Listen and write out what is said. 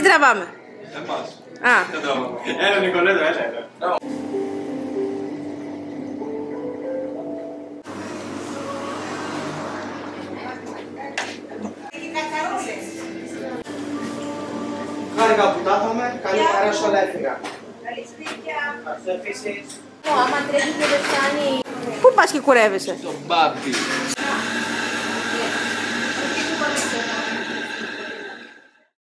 Τι τραβάμε; Εμάς. Α, Δεν τραβάμε. Έλα Νικολέτο, έλα, έλα. Χάρηκα που τα είχαμε, καλή χαρά σε όλα έφυγα. Αυτό επίσης. Άμα τρέχει και δεν φτάνει πού πας και κουρεύεσαι; Τον Μπάμπι.